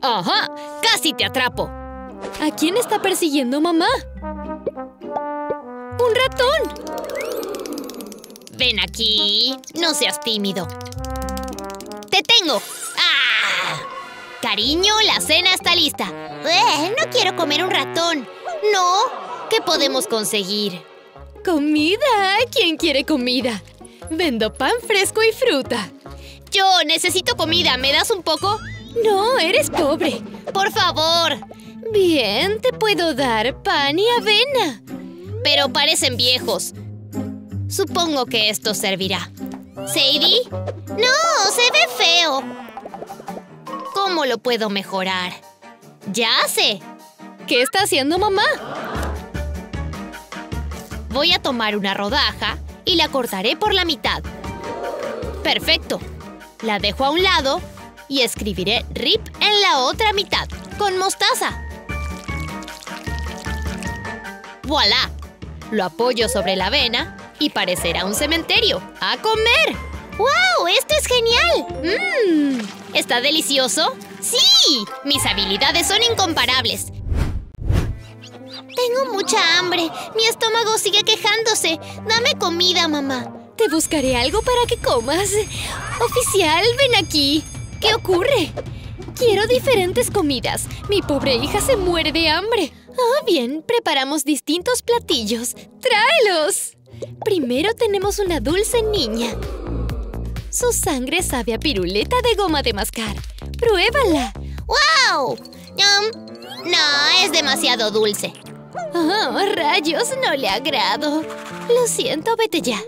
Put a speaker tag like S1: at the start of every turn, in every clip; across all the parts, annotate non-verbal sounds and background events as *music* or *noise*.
S1: ¡Ajá! ¡Casi te atrapo!
S2: ¿A quién está persiguiendo mamá? ¡Un ratón!
S1: Ven aquí. No seas tímido. ¡Te tengo! ¡Ah! Cariño, la cena está lista. Eh, no quiero comer un ratón. No. ¿Qué podemos conseguir?
S2: ¡Comida! ¿Quién quiere comida? Vendo pan fresco y fruta.
S1: Yo necesito comida. ¿Me das un poco?
S2: No, eres pobre.
S1: Por favor.
S2: Bien, te puedo dar pan y avena.
S1: Pero parecen viejos. Supongo que esto servirá. ¿Sadie? No, se ve feo. ¿Cómo lo puedo mejorar? Ya sé.
S2: ¿Qué está haciendo mamá?
S1: Voy a tomar una rodaja y la cortaré por la mitad. Perfecto. La dejo a un lado y escribiré RIP en la otra mitad, con mostaza. ¡Voilà! Lo apoyo sobre la avena y parecerá un cementerio. ¡A comer! ¡Wow! ¡Esto es genial! ¡Mmm! ¿Está delicioso? ¡Sí! Mis habilidades son incomparables. Tengo mucha hambre. Mi estómago sigue quejándose. Dame comida, mamá.
S2: Te buscaré algo para que comas. Oficial, ven aquí. ¿Qué ocurre? Quiero diferentes comidas. Mi pobre hija se muere de hambre. Ah, bien, preparamos distintos platillos. ¡Tráelos! Primero tenemos una dulce niña. Su sangre sabe a piruleta de goma de mascar. ¡Pruébala!
S1: ¡Wow! no, es demasiado dulce.
S2: ¡Oh, rayos! No le agrado. Lo siento, vete ya.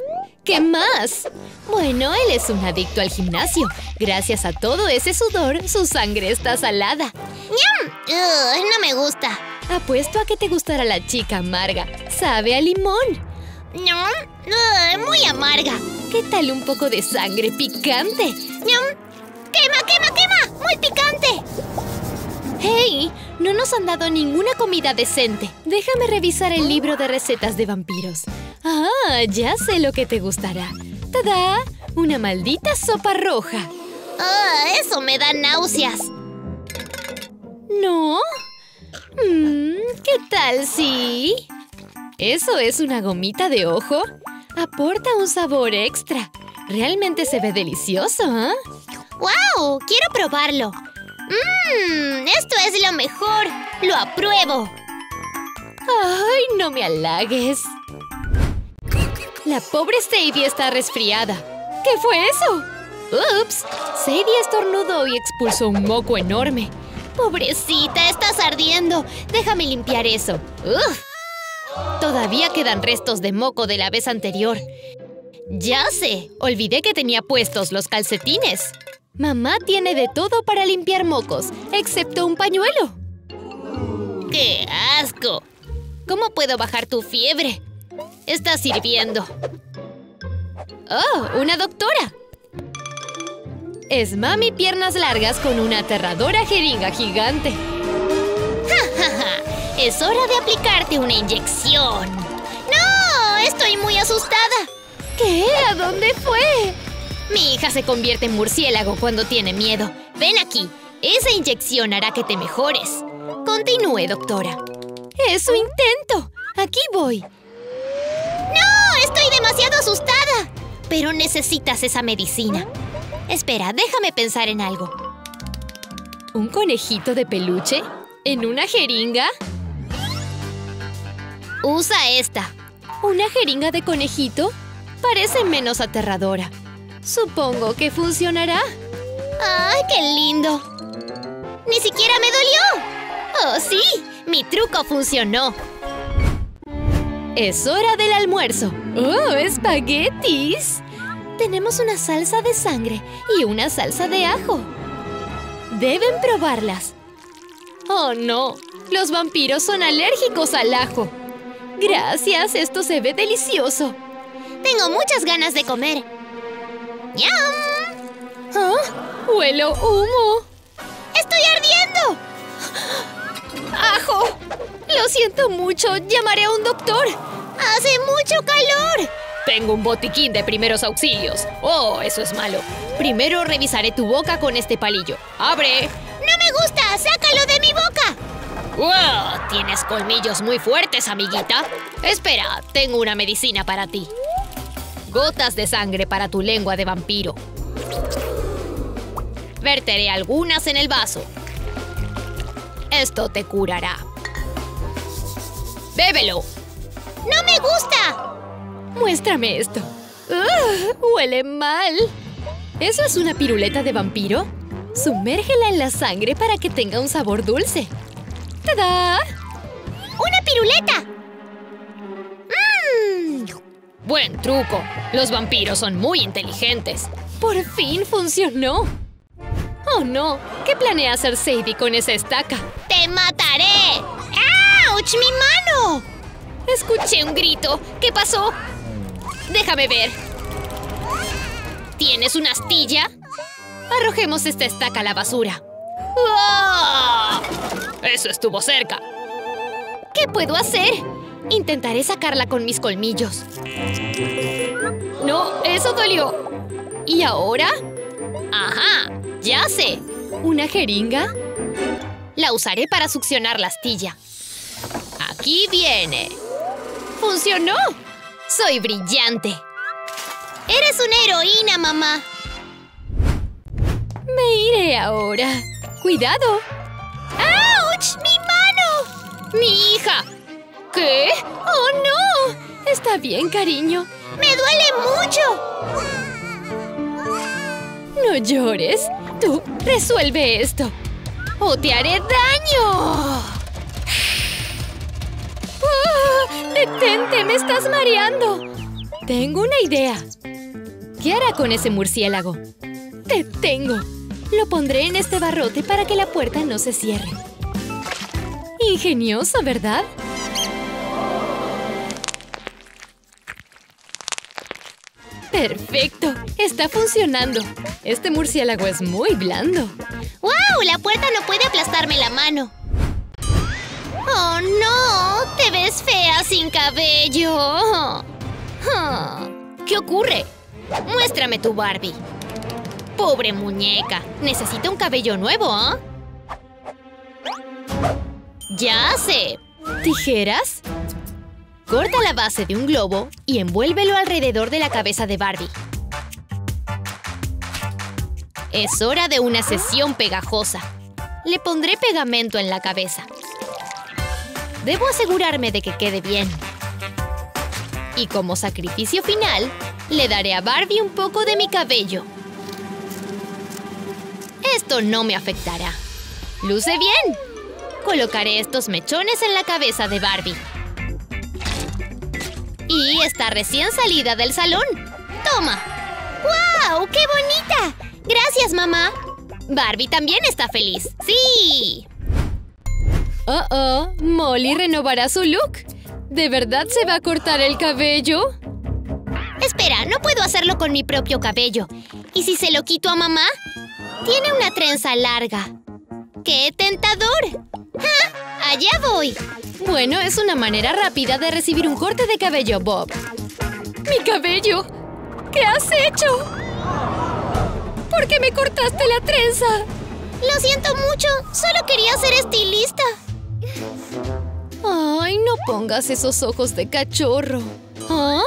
S2: ¿Qué más? Bueno, él es un adicto al gimnasio. Gracias a todo ese sudor, su sangre está salada.
S1: ¡Yum! no me gusta.
S2: Apuesto a que te gustará la chica amarga. Sabe a limón.
S1: No, muy amarga.
S2: ¿Qué tal un poco de sangre picante?
S1: ¡Quema, quema, quema! ¡Muy picante!
S2: ¡Hey! No nos han dado ninguna comida decente. Déjame revisar el libro de recetas de vampiros. Ah, ya sé lo que te gustará. ¡Tada! Una maldita sopa roja.
S1: ¡Ah! eso me da náuseas.
S2: ¿No? Mm, ¿Qué tal si...? ¿Eso es una gomita de ojo? Aporta un sabor extra. Realmente se ve delicioso, ¿eh?
S1: ¡Wow! Quiero probarlo. ¡Mmm! Esto es lo mejor. Lo apruebo.
S2: ¡Ay, no me halagues! La pobre Sadie está resfriada. ¿Qué fue eso? ¡Ups! Sadie estornudó y expulsó un moco enorme.
S1: Pobrecita, estás ardiendo. Déjame limpiar eso. ¡Uf! Todavía quedan restos de moco de la vez anterior. Ya sé, olvidé que tenía puestos los calcetines.
S2: Mamá tiene de todo para limpiar mocos, excepto un pañuelo.
S1: ¡Qué asco! ¿Cómo puedo bajar tu fiebre? Está sirviendo.
S2: ¡Oh, una doctora! Es mami piernas largas con una aterradora jeringa gigante.
S1: ¡Ja, ja! Es hora de aplicarte una inyección. ¡No! Estoy muy asustada.
S2: ¿Qué? ¿A dónde fue?
S1: Mi hija se convierte en murciélago cuando tiene miedo. Ven aquí. Esa inyección hará que te mejores. Continúe, doctora.
S2: ¡Es su intento! Aquí voy.
S1: Demasiado asustada. Pero necesitas esa medicina. Espera, déjame pensar en algo.
S2: ¿Un conejito de peluche? ¿En una jeringa?
S1: Usa esta.
S2: ¿Una jeringa de conejito? Parece menos aterradora. Supongo que funcionará.
S1: ¡Ay, qué lindo! ¡Ni siquiera me dolió! ¡Oh, sí! ¡Mi truco funcionó!
S2: Es hora del almuerzo. ¡Oh, espaguetis! Tenemos una salsa de sangre y una salsa de ajo. Deben probarlas. ¡Oh, no! Los vampiros son alérgicos al ajo. Gracias, esto se ve delicioso.
S1: Tengo muchas ganas de comer. ¡Yum!
S2: ¿Ah? ¡Huelo humo!
S1: ¡Estoy ardiendo!
S2: ¡Ajo! Lo siento mucho, llamaré a un doctor.
S1: ¡Hace mucho calor!
S2: Tengo un botiquín de primeros auxilios. Oh, eso es malo. Primero revisaré tu boca con este palillo. ¡Abre!
S1: ¡No me gusta! ¡Sácalo de mi boca! ¡Wow! Tienes colmillos muy fuertes, amiguita. Espera, tengo una medicina para ti. Gotas de sangre para tu lengua de vampiro. Verteré algunas en el vaso. Esto te curará. ¡Bébelo! ¡No me gusta!
S2: Muéstrame esto. ¡Ugh! huele mal. ¿Eso es una piruleta de vampiro? Sumérgela en la sangre para que tenga un sabor dulce. ¡Tada!
S1: ¡Una piruleta! ¡Mmm! Buen truco. Los vampiros son muy inteligentes.
S2: ¡Por fin funcionó! ¡Oh no! ¿Qué planea hacer Sadie con esa estaca?
S1: ¡Te mataré! ¡Auch! ¡Mi mano!
S2: Escuché un grito. ¿Qué pasó?
S1: Déjame ver. ¿Tienes una astilla?
S2: Arrojemos esta estaca a la basura.
S1: ¡Oh! Eso estuvo cerca.
S2: ¿Qué puedo hacer? Intentaré sacarla con mis colmillos. No, eso dolió. ¿Y ahora?
S1: Ajá, ya sé.
S2: ¿Una jeringa?
S1: La usaré para succionar la astilla. Aquí viene.
S2: ¡Funcionó!
S1: Soy brillante. Eres una heroína, mamá.
S2: Me iré ahora. ¡Cuidado!
S1: ¡Auch! ¡Mi mano!
S2: ¡Mi hija! ¿Qué? ¡Oh, no! Está bien, cariño.
S1: ¡Me duele
S2: mucho! No llores. Tú resuelve esto. ¡O te haré daño! ¡Detente! ¡Me estás mareando! Tengo una idea. ¿Qué hará con ese murciélago? ¡Te tengo! Lo pondré en este barrote para que la puerta no se cierre. Ingenioso, ¿verdad? ¡Perfecto! Está funcionando. Este murciélago es muy blando.
S1: ¡Wow! La puerta no puede aplastarme la mano. ¡Oh, no! ¡Te ves fea sin cabello! ¿Qué ocurre? Muéstrame tu Barbie. Pobre muñeca. Necesita un cabello nuevo, ¿ah? Ya sé.
S2: ¿Tijeras? Corta la base de un globo y envuélvelo alrededor de la cabeza de Barbie. Es hora de una sesión pegajosa. Le pondré pegamento en la cabeza. Debo asegurarme de que quede bien. Y como sacrificio final, le daré a Barbie un poco de mi cabello. Esto no me afectará. ¡Luce bien! Colocaré estos mechones en la cabeza de Barbie. Y está recién salida del salón. ¡Toma!
S1: ¡Wow! ¡Qué bonita! Gracias, mamá.
S2: Barbie también está feliz. ¡Sí! Oh, oh. Molly renovará su look. ¿De verdad se va a cortar el cabello?
S1: Espera, no puedo hacerlo con mi propio cabello. ¿Y si se lo quito a mamá? Tiene una trenza larga. ¡Qué tentador! ¡Ah! ¡Allá voy!
S2: Bueno, es una manera rápida de recibir un corte de cabello, Bob. ¡Mi cabello! ¿Qué has hecho? ¿Por qué me cortaste la trenza?
S1: Lo siento mucho. Solo quería ser estilista.
S2: Ay, no pongas esos ojos de cachorro. ¿Ah?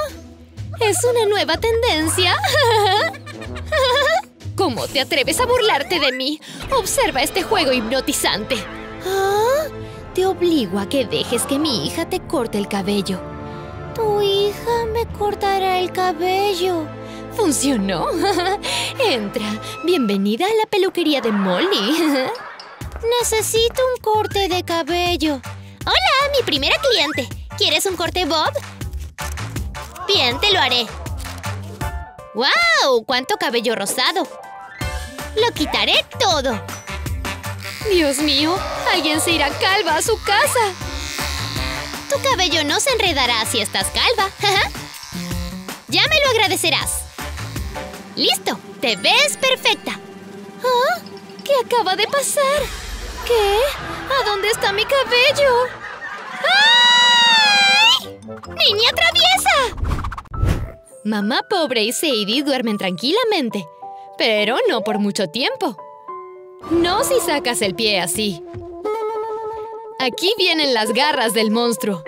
S2: ¿Es una nueva tendencia? *laughs* ¿Cómo te atreves a burlarte de mí? Observa este juego hipnotizante. ¿Ah? Te obligo a que dejes que mi hija te corte el cabello.
S1: Tu hija me cortará el cabello.
S2: ¿Funcionó? *laughs* Entra. Bienvenida a la peluquería de Molly. *laughs*
S1: Necesito un corte de cabello. Hola, mi primera cliente. ¿Quieres un corte Bob? Bien, te lo haré. ¡Wow! ¡Cuánto cabello rosado! Lo quitaré todo.
S2: Dios mío, alguien se irá calva a su casa.
S1: Tu cabello no se enredará si estás calva. *laughs* ya me lo agradecerás. ¡Listo! ¡Te ves perfecta!
S2: ¿Ah? ¿Qué acaba de pasar? ¿Qué? ¿A dónde está mi cabello?
S1: ¡Ay! ¡Niña traviesa!
S2: Mamá pobre y Sadie duermen tranquilamente, pero no por mucho tiempo. No si sacas el pie así. Aquí vienen las garras del monstruo.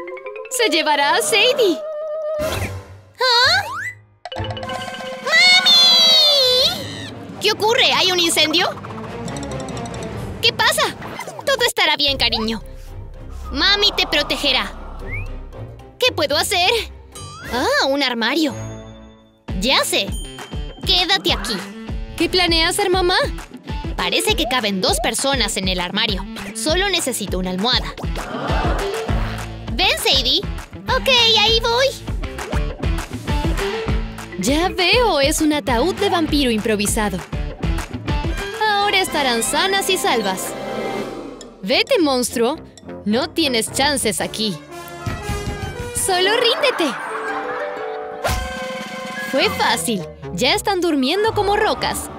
S2: ¡Se llevará a Sadie!
S1: ¿Ah? ¡Mami! ¿Qué ocurre? ¿Hay un incendio? ¿Qué pasa? Todo estará bien, cariño. Mami te protegerá. ¿Qué puedo hacer? Ah, un armario. Ya sé. Quédate aquí.
S2: ¿Qué planea hacer mamá?
S1: Parece que caben dos personas en el armario. Solo necesito una almohada. Ven, Sadie. Ok, ahí voy.
S2: Ya veo, es un ataúd de vampiro improvisado. Estarán sanas y salvas. Vete, monstruo. No tienes chances aquí. Solo ríndete. Fue fácil. Ya están durmiendo como rocas.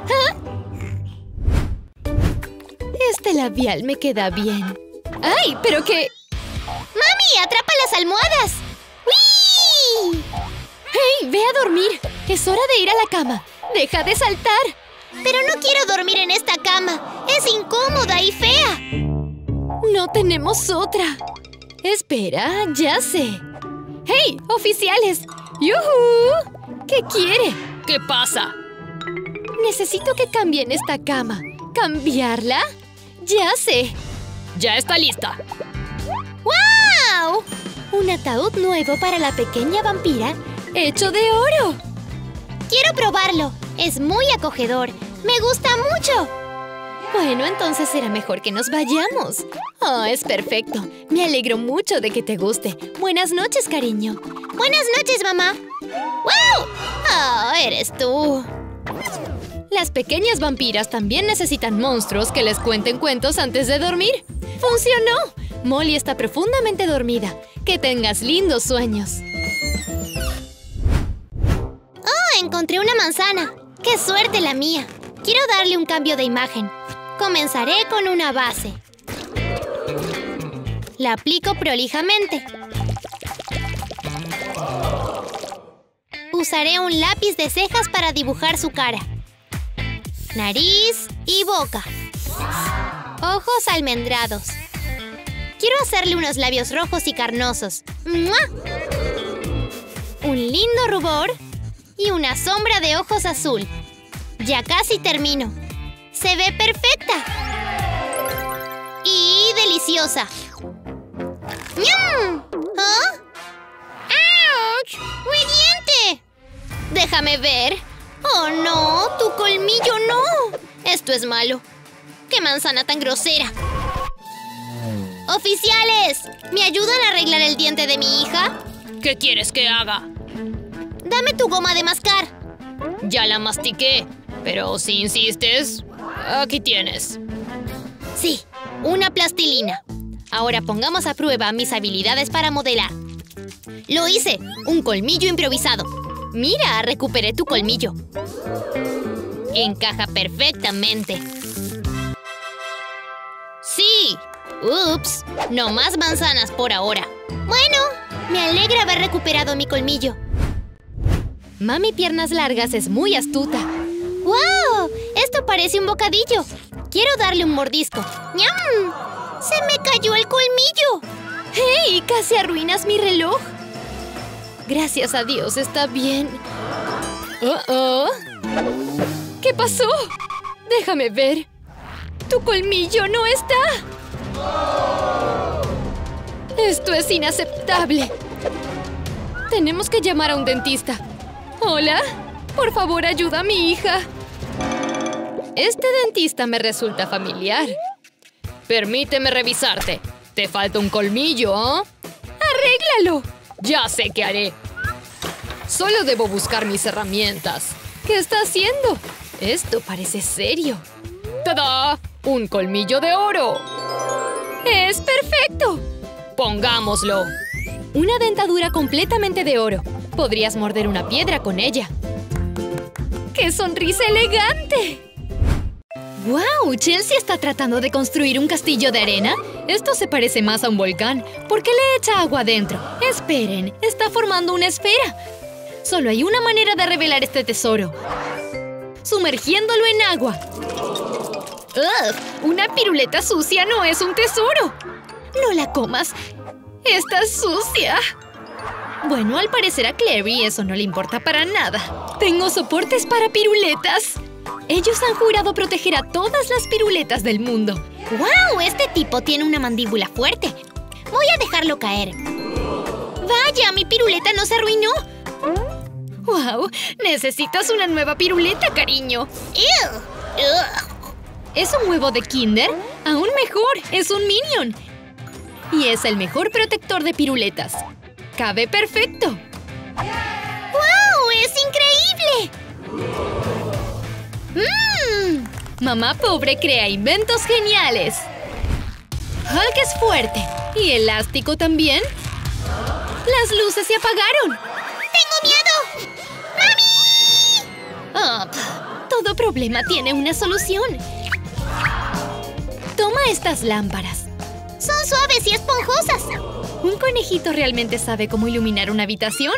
S2: Este labial me queda bien. ¡Ay! ¿Pero qué?
S1: ¡Mami! ¡Atrapa las almohadas! ¡Uy!
S2: ¡Hey! ¡Ve a dormir! Es hora de ir a la cama. ¡Deja de saltar!
S1: Pero no quiero dormir en esta cama. Es incómoda y fea.
S2: No tenemos otra. Espera, ya sé. ¡Hey! ¡Oficiales! ¡Yuhu! ¿Qué quiere?
S3: ¿Qué pasa?
S2: Necesito que cambien esta cama. ¿Cambiarla? Ya sé.
S3: Ya está lista.
S1: ¡Wow!
S2: Un ataúd nuevo para la pequeña vampira hecho de oro.
S1: Quiero probarlo. Es muy acogedor. Me gusta mucho.
S2: Bueno, entonces será mejor que nos vayamos. Oh, es perfecto. Me alegro mucho de que te guste. Buenas noches, cariño.
S1: Buenas noches, mamá. ¡Wow! Oh, eres tú.
S2: Las pequeñas vampiras también necesitan monstruos que les cuenten cuentos antes de dormir. ¡Funcionó! Molly está profundamente dormida. Que tengas lindos sueños.
S1: Encontré una manzana. ¡Qué suerte la mía! Quiero darle un cambio de imagen. Comenzaré con una base. La aplico prolijamente. Usaré un lápiz de cejas para dibujar su cara. Nariz y boca. Ojos almendrados. Quiero hacerle unos labios rojos y carnosos. Un lindo rubor y una sombra de ojos azul. Ya casi termino. Se ve perfecta. Y deliciosa. ¡Ñam! ¿Ah? ¡Auch! ¡Ruediente! Déjame ver. ¡Oh, no! ¡Tu colmillo no! Esto es malo. ¡Qué manzana tan grosera! ¡Oficiales! ¿Me ayudan a arreglar el diente de mi hija?
S3: ¿Qué quieres que haga?
S1: Dame tu goma de mascar.
S3: Ya la mastiqué, pero si insistes, aquí tienes.
S1: Sí, una plastilina. Ahora pongamos a prueba mis habilidades para modelar. Lo hice, un colmillo improvisado. Mira, recuperé tu colmillo. Encaja perfectamente. Sí. Ups, no más manzanas por ahora. Bueno, me alegra haber recuperado mi colmillo.
S2: Mami Piernas Largas es muy astuta.
S1: ¡Wow! Esto parece un bocadillo. Quiero darle un mordisco. ¡Ñam! ¡Se me cayó el colmillo!
S2: ¡Hey! Casi arruinas mi reloj. Gracias a Dios, está bien. Oh. ¿Qué pasó? Déjame ver. Tu colmillo no está. Esto es inaceptable. Tenemos que llamar a un dentista. Hola, por favor ayuda a mi hija. Este dentista me resulta familiar.
S3: Permíteme revisarte. Te falta un colmillo, ¿oh?
S2: ¡Arréglalo!
S3: Ya sé qué haré. Solo debo buscar mis herramientas.
S2: ¿Qué está haciendo? Esto parece serio.
S3: ¡Tada! ¡Un colmillo de oro!
S2: ¡Es perfecto!
S3: Pongámoslo.
S2: Una dentadura completamente de oro. Podrías morder una piedra con ella. ¡Qué sonrisa elegante! ¡Wow! ¿Chelsea está tratando de construir un castillo de arena? Esto se parece más a un volcán. ¿Por qué le echa agua adentro? Esperen, está formando una esfera. Solo hay una manera de revelar este tesoro. Sumergiéndolo en agua. Ugh, una piruleta sucia no es un tesoro. No la comas. Está sucia. Bueno, al parecer a Clary eso no le importa para nada. Tengo soportes para piruletas. Ellos han jurado proteger a todas las piruletas del mundo.
S1: ¡Wow! Este tipo tiene una mandíbula fuerte. Voy a dejarlo caer. ¡Vaya! ¡Mi piruleta no se arruinó!
S2: ¡Wow! Necesitas una nueva piruleta, cariño. ¿Es un huevo de Kinder? Aún mejor, es un Minion. Y es el mejor protector de piruletas. Cabe perfecto.
S1: ¡Wow! ¡Es increíble! ¡Mmm!
S2: Mamá pobre crea inventos geniales. Hulk es fuerte. ¿Y elástico también? Las luces se apagaron.
S1: ¡Tengo miedo!
S2: Ah, todo problema tiene una solución. Toma estas lámparas.
S1: Son suaves y esponjosas.
S2: Un conejito realmente sabe cómo iluminar una habitación.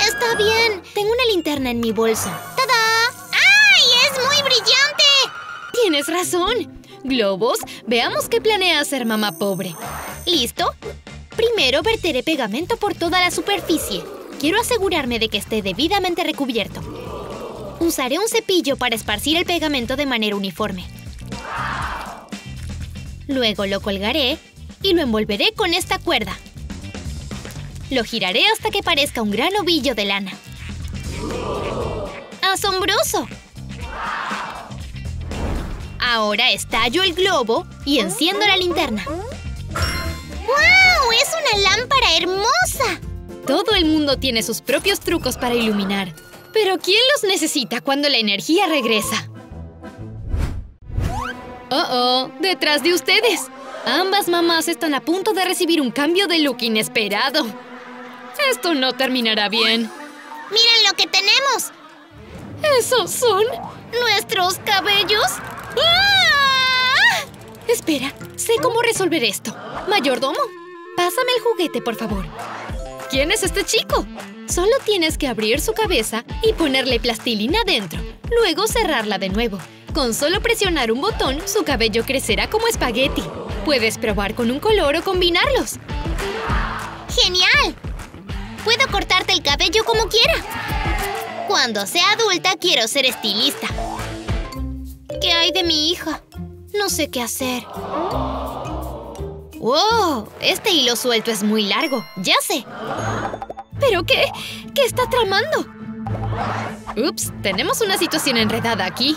S1: Está bien. Tengo una linterna en mi bolso. ¡Tada! ¡Ay! ¡Es muy brillante!
S2: Tienes razón. Globos, veamos qué planea hacer mamá pobre.
S1: ¿Listo? Primero verteré pegamento por toda la superficie. Quiero asegurarme de que esté debidamente recubierto. Usaré un cepillo para esparcir el pegamento de manera uniforme. Luego lo colgaré y lo envolveré con esta cuerda. Lo giraré hasta que parezca un gran ovillo de lana. ¡Asombroso! Ahora estallo el globo y enciendo la linterna. ¡Wow! ¡Es una lámpara hermosa!
S2: Todo el mundo tiene sus propios trucos para iluminar. Pero ¿quién los necesita cuando la energía regresa? ¡Oh, oh! ¡Detrás de ustedes! Ambas mamás están a punto de recibir un cambio de look inesperado. Esto no terminará bien.
S1: ¡Miren lo que tenemos!
S2: ¿Esos son?
S1: ¿Nuestros cabellos?
S2: ¡Ah! Espera, sé cómo resolver esto. Mayordomo, pásame el juguete, por favor. ¿Quién es este chico? Solo tienes que abrir su cabeza y ponerle plastilina dentro. Luego cerrarla de nuevo. Con solo presionar un botón, su cabello crecerá como espagueti. Puedes probar con un color o combinarlos.
S1: ¡Genial! Puedo cortarte el cabello como quiera. Cuando sea adulta, quiero ser estilista. ¿Qué hay de mi hija? No sé qué hacer. ¡Wow! Este hilo suelto es muy largo. Ya sé.
S2: ¿Pero qué? ¿Qué está tramando? Ups, tenemos una situación enredada aquí.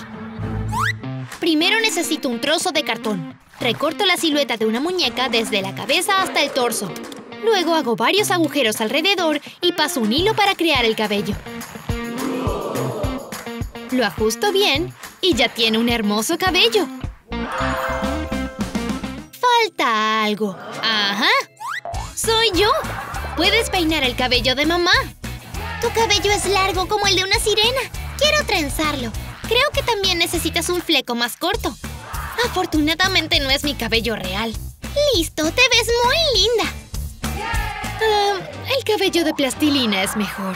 S1: Primero necesito un trozo de cartón. Recorto la silueta de una muñeca desde la cabeza hasta el torso. Luego hago varios agujeros alrededor y paso un hilo para crear el cabello. Lo ajusto bien y ya tiene un hermoso cabello. Falta algo. ¡Ajá! ¡Soy yo! Puedes peinar el cabello de mamá. Tu cabello es largo como el de una sirena. Quiero trenzarlo. Creo que también necesitas un fleco más corto. Afortunadamente no es mi cabello real. Listo, te ves muy linda.
S2: Ah, el cabello de plastilina es mejor.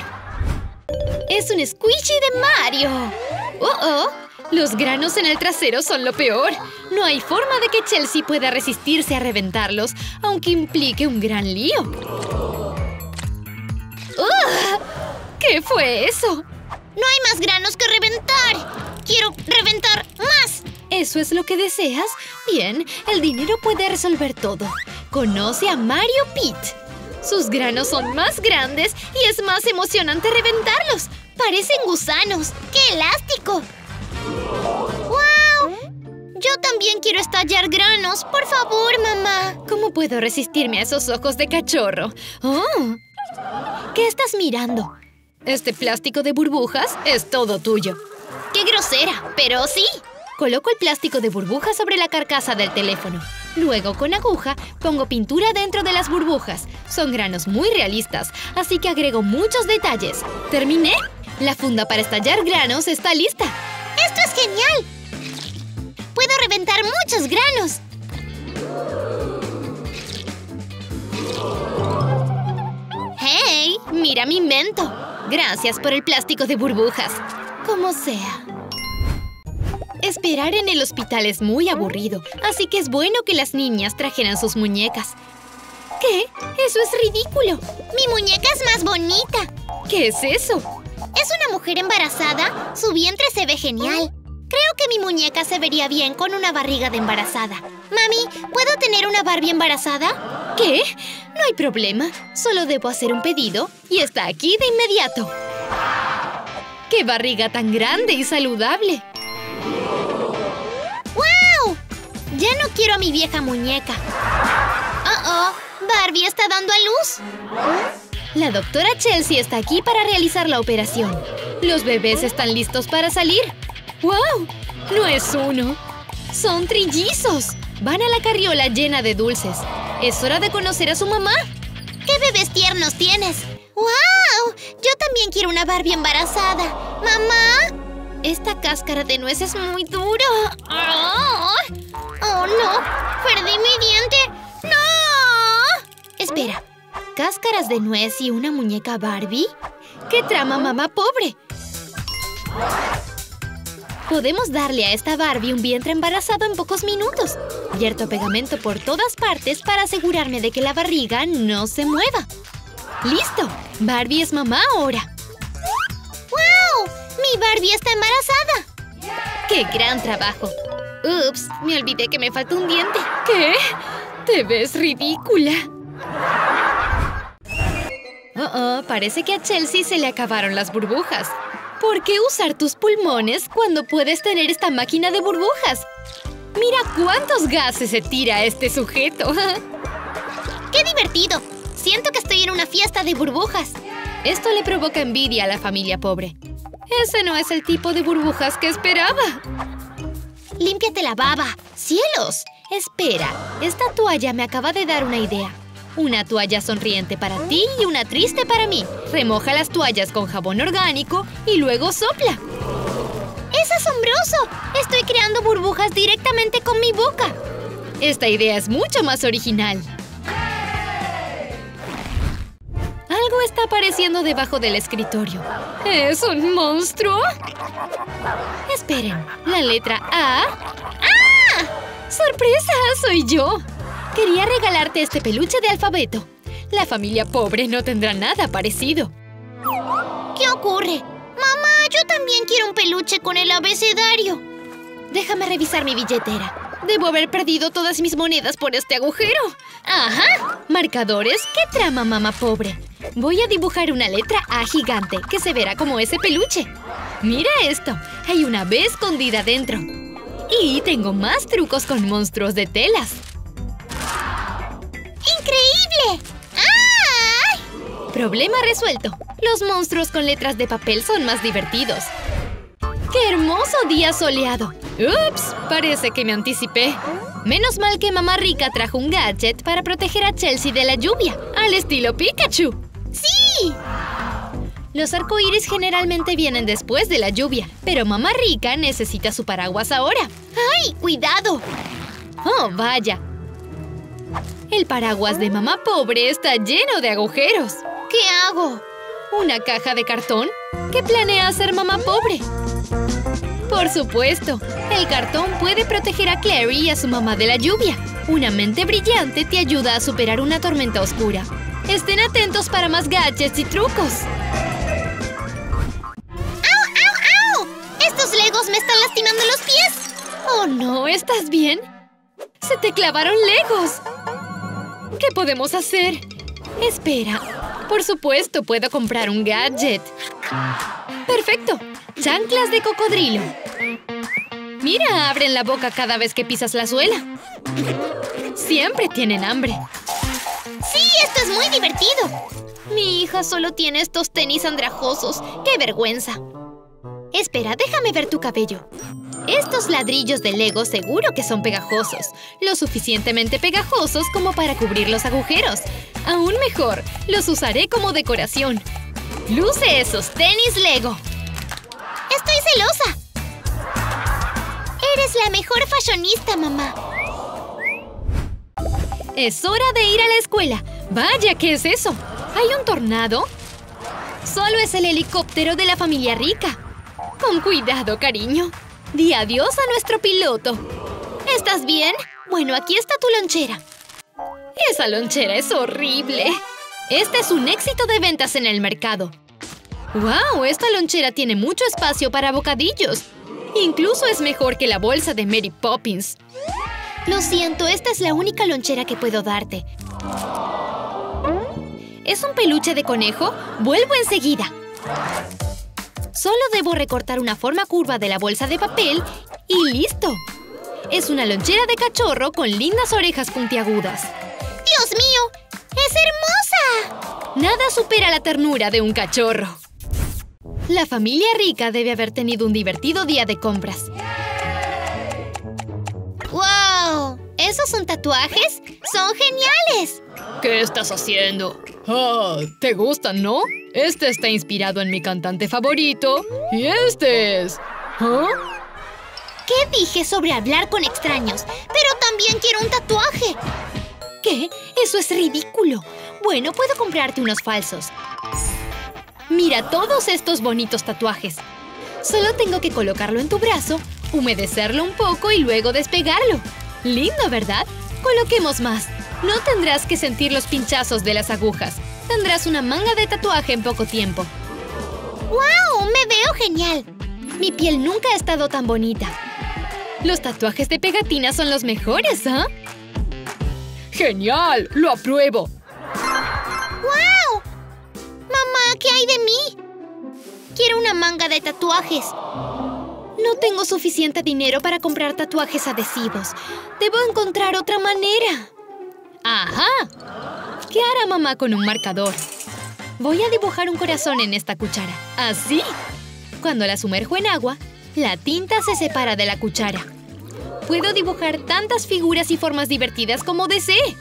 S2: Es un squishy de Mario. ¡Oh, oh! Los granos en el trasero son lo peor. No hay forma de que Chelsea pueda resistirse a reventarlos, aunque implique un gran lío. ¡Ugh! ¿Qué fue eso?
S1: No hay más granos que reventar. Quiero reventar.
S2: ¿Eso es lo que deseas? Bien, el dinero puede resolver todo. Conoce a Mario Pitt. Sus granos son más grandes y es más emocionante reventarlos.
S1: Parecen gusanos. ¡Qué elástico! ¡Wow! Yo también quiero estallar granos. Por favor, mamá.
S2: ¿Cómo puedo resistirme a esos ojos de cachorro? ¡Oh! ¿Qué estás mirando? Este plástico de burbujas es todo tuyo.
S1: ¡Qué grosera! Pero sí.
S2: Coloco el plástico de burbujas sobre la carcasa del teléfono. Luego, con aguja, pongo pintura dentro de las burbujas. Son granos muy realistas, así que agrego muchos detalles. ¡Terminé! La funda para estallar granos está lista.
S1: ¡Esto es genial! Puedo reventar muchos granos.
S2: ¡Hey! ¡Mira mi invento! Gracias por el plástico de burbujas. Como sea. Esperar en el hospital es muy aburrido, así que es bueno que las niñas trajeran sus muñecas. ¿Qué? Eso es ridículo.
S1: Mi muñeca es más bonita.
S2: ¿Qué es eso?
S1: Es una mujer embarazada. Su vientre se ve genial. Creo que mi muñeca se vería bien con una barriga de embarazada. Mami, ¿puedo tener una Barbie embarazada?
S2: ¿Qué? No hay problema. Solo debo hacer un pedido y está aquí de inmediato. ¡Qué barriga tan grande y saludable!
S1: Ya no quiero a mi vieja muñeca. ¡Oh, oh! Barbie está dando a luz.
S2: La doctora Chelsea está aquí para realizar la operación. Los bebés están listos para salir. ¡Wow! No es uno. Son trillizos. Van a la carriola llena de dulces. Es hora de conocer a su mamá.
S1: ¿Qué bebés tiernos tienes? ¡Wow! Yo también quiero una Barbie embarazada. ¡Mamá!
S2: Esta cáscara de nuez es muy dura.
S1: ¡Oh! ¡Oh, no! ¡Perdí mi diente! ¡No!
S2: Espera. ¿Cáscaras de nuez y una muñeca Barbie? ¿Qué trama, mamá pobre? Podemos darle a esta Barbie un vientre embarazado en pocos minutos. Vierto pegamento por todas partes para asegurarme de que la barriga no se mueva. ¡Listo! Barbie es mamá ahora.
S1: ¡Wow! ¡Mi Barbie está embarazada!
S2: ¡Qué gran trabajo! Ups, me olvidé que me falta un diente. ¿Qué? Te ves ridícula. Oh, oh, parece que a Chelsea se le acabaron las burbujas. ¿Por qué usar tus pulmones cuando puedes tener esta máquina de burbujas? Mira cuántos gases se tira este sujeto. *laughs*
S1: ¡Qué divertido! Siento que estoy en una fiesta de burbujas.
S2: Esto le provoca envidia a la familia pobre. Ese no es el tipo de burbujas que esperaba.
S1: Límpiate la baba.
S2: ¡Cielos! Espera, esta toalla me acaba de dar una idea. Una toalla sonriente para ti y una triste para mí. Remoja las toallas con jabón orgánico y luego sopla.
S1: ¡Es asombroso! Estoy creando burbujas directamente con mi boca.
S2: Esta idea es mucho más original. Está apareciendo debajo del escritorio. ¿Es un monstruo? Esperen, la letra A. ¡Ah! ¡Sorpresa! ¡Soy yo! Quería regalarte este peluche de alfabeto. La familia pobre no tendrá nada parecido.
S1: ¿Qué ocurre? Mamá, yo también quiero un peluche con el abecedario.
S2: Déjame revisar mi billetera. Debo haber perdido todas mis monedas por este agujero. ¡Ajá! Marcadores, ¿qué trama, mamá pobre? Voy a dibujar una letra A gigante que se verá como ese peluche. Mira esto, hay una B escondida dentro. Y tengo más trucos con monstruos de telas.
S1: ¡Increíble! ¡Ay!
S2: Problema resuelto. Los monstruos con letras de papel son más divertidos. ¡Qué hermoso día soleado! ¡Ups! Parece que me anticipé. Menos mal que mamá rica trajo un gadget para proteger a Chelsea de la lluvia, al estilo Pikachu.
S1: ¡Sí!
S2: Los arcoíris generalmente vienen después de la lluvia, pero mamá rica necesita su paraguas ahora.
S1: ¡Ay! ¡Cuidado!
S2: ¡Oh, vaya! El paraguas de mamá pobre está lleno de agujeros.
S1: ¿Qué hago?
S2: ¿Una caja de cartón? ¿Qué planea hacer mamá pobre? Por supuesto, el cartón puede proteger a Clary y a su mamá de la lluvia. Una mente brillante te ayuda a superar una tormenta oscura. Estén atentos para más gadgets y trucos.
S1: ¡Au, au, au! ¡Estos legos me están lastimando los pies!
S2: Oh, no, ¿estás bien? ¡Se te clavaron legos! ¿Qué podemos hacer? Espera. Por supuesto, puedo comprar un gadget. ¡Perfecto! Chanclas de cocodrilo. Mira, abren la boca cada vez que pisas la suela. Siempre tienen hambre.
S1: ¡Sí, esto es muy divertido!
S2: Mi hija solo tiene estos tenis andrajosos. ¡Qué vergüenza! Espera, déjame ver tu cabello. Estos ladrillos de Lego seguro que son pegajosos. Lo suficientemente pegajosos como para cubrir los agujeros. Aún mejor, los usaré como decoración. ¡Luce esos tenis Lego!
S1: ¡Estoy celosa! Eres la mejor fashionista, mamá.
S2: Es hora de ir a la escuela. Vaya, ¿qué es eso? ¿Hay un tornado? Solo es el helicóptero de la familia rica. Con cuidado, cariño. Di adiós a nuestro piloto. ¿Estás bien? Bueno, aquí está tu lonchera. Esa lonchera es horrible. Este es un éxito de ventas en el mercado. ¡Wow! Esta lonchera tiene mucho espacio para bocadillos. Incluso es mejor que la bolsa de Mary Poppins. Lo siento, esta es la única lonchera que puedo darte. ¿Es un peluche de conejo? Vuelvo enseguida. Solo debo recortar una forma curva de la bolsa de papel y listo. Es una lonchera de cachorro con lindas orejas puntiagudas.
S1: ¡Dios mío! ¡Es hermosa!
S2: Nada supera la ternura de un cachorro. La familia rica debe haber tenido un divertido día de compras.
S1: ¿Esos son tatuajes? ¡Son geniales!
S3: ¿Qué estás haciendo? Ah, ¿te gustan, no? Este está inspirado en mi cantante favorito. Y este es... ¿Ah?
S1: ¿Qué dije sobre hablar con extraños? Pero también quiero un tatuaje.
S2: ¿Qué? Eso es ridículo. Bueno, puedo comprarte unos falsos. Mira todos estos bonitos tatuajes. Solo tengo que colocarlo en tu brazo, humedecerlo un poco y luego despegarlo. Lindo, ¿verdad? Coloquemos más. No tendrás que sentir los pinchazos de las agujas. Tendrás una manga de tatuaje en poco tiempo.
S1: ¡Wow! ¡Me veo genial!
S2: Mi piel nunca ha estado tan bonita. Los tatuajes de pegatina son los mejores, ¿ah?
S3: ¡Genial! ¡Lo apruebo!
S1: ¡Wow! Mamá, ¿qué hay de mí? Quiero una manga de tatuajes.
S2: No tengo suficiente dinero para comprar tatuajes adhesivos. Debo encontrar otra manera. ¡Ajá! ¿Qué hará mamá con un marcador? Voy a dibujar un corazón en esta cuchara. ¿Así? Cuando la sumerjo en agua, la tinta se separa de la cuchara. Puedo dibujar tantas figuras y formas divertidas como desee.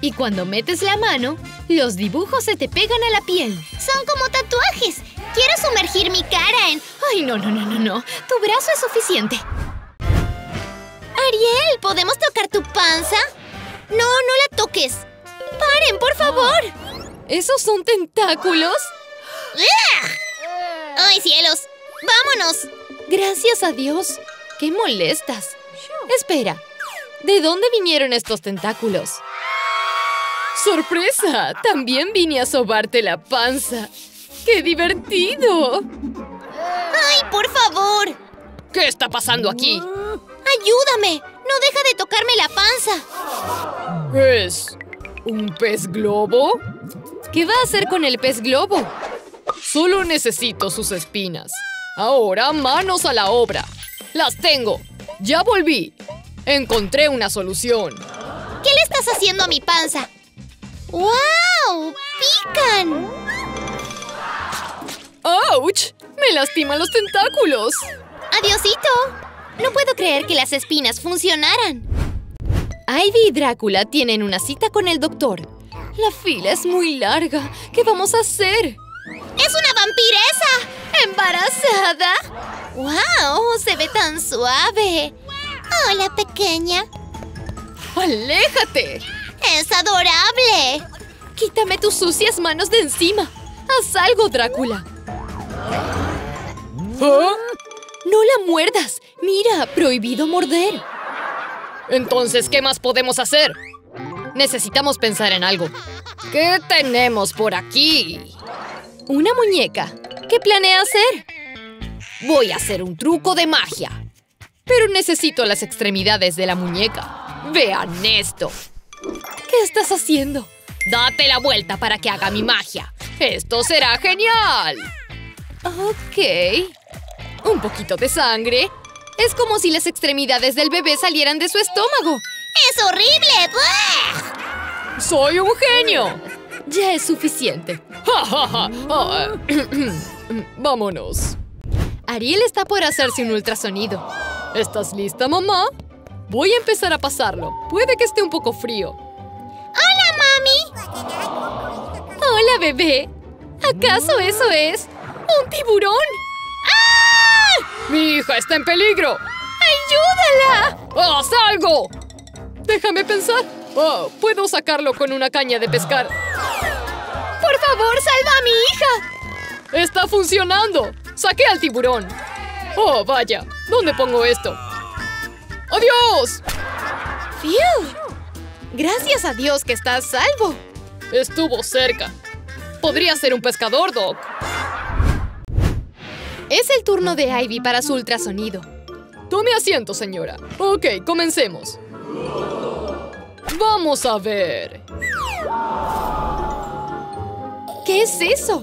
S2: Y cuando metes la mano, los dibujos se te pegan a la piel.
S1: Son como tatuajes. Quiero sumergir mi cara en...
S2: Ay, no, no, no, no, no. Tu brazo es suficiente.
S1: Ariel, ¿podemos tocar tu panza? No, no la toques.
S2: ¡Paren, por favor! ¿Esos son tentáculos?
S1: ¡Ay, cielos! ¡Vámonos!
S2: Gracias a Dios. ¡Qué molestas! Espera, ¿de dónde vinieron estos tentáculos? ¡Sorpresa! También vine a sobarte la panza. ¡Qué divertido!
S1: ¡Ay, por favor!
S3: ¿Qué está pasando aquí?
S1: ¡Ayúdame! ¡No deja de tocarme la panza!
S3: ¿Es un pez globo?
S2: ¿Qué va a hacer con el pez globo?
S3: Solo necesito sus espinas. Ahora, manos a la obra. ¡Las tengo! ¡Ya volví! Encontré una solución.
S1: ¿Qué le estás haciendo a mi panza? ¡Wow! ¡Pican!
S3: ¡Auch! ¡Me lastiman los tentáculos!
S1: ¡Adiosito! No puedo creer que las espinas funcionaran.
S2: Ivy y Drácula tienen una cita con el doctor. La fila es muy larga. ¿Qué vamos a hacer?
S1: ¡Es una vampiresa!
S2: ¿Embarazada?
S1: ¡Wow! Se ve tan suave. Hola, pequeña.
S2: ¡Aléjate!
S1: ¡Es adorable!
S2: Quítame tus sucias manos de encima. Haz algo, Drácula.
S3: ¿Ah?
S2: No la muerdas. Mira, prohibido morder.
S3: Entonces, ¿qué más podemos hacer? Necesitamos pensar en algo. ¿Qué tenemos por aquí?
S2: Una muñeca. ¿Qué planea hacer?
S3: Voy a hacer un truco de magia. Pero necesito las extremidades de la muñeca. Vean esto.
S2: ¿Qué estás haciendo?
S3: Date la vuelta para que haga mi magia. Esto será genial.
S2: Ok.
S3: Un poquito de sangre.
S2: Es como si las extremidades del bebé salieran de su estómago.
S1: ¡Es horrible! ¡Buah!
S3: ¡Soy un genio!
S2: Ya es suficiente.
S3: ¡Ja, ja, ja! Ah, *clears throat* Vámonos.
S2: Ariel está por hacerse un ultrasonido.
S3: ¿Estás lista, mamá? Voy a empezar a pasarlo. Puede que esté un poco frío.
S1: ¡Hola, mami!
S2: Hola, bebé. ¿Acaso eso es un tiburón?
S3: ¡Mi hija está en peligro!
S2: ¡Ayúdala!
S3: ¡Haz algo! Déjame pensar. Oh, puedo sacarlo con una caña de pescar.
S2: Por favor, salva a mi hija!
S3: ¡Está funcionando! ¡Saqué al tiburón! ¡Oh, vaya! ¿Dónde pongo esto? ¡Adiós!
S2: ¡Fiu! Gracias a Dios que estás salvo.
S3: Estuvo cerca. Podría ser un pescador, Doc.
S2: Es el turno de Ivy para su ultrasonido.
S3: Tome asiento, señora. Ok, comencemos. Vamos a ver.
S2: ¿Qué es eso?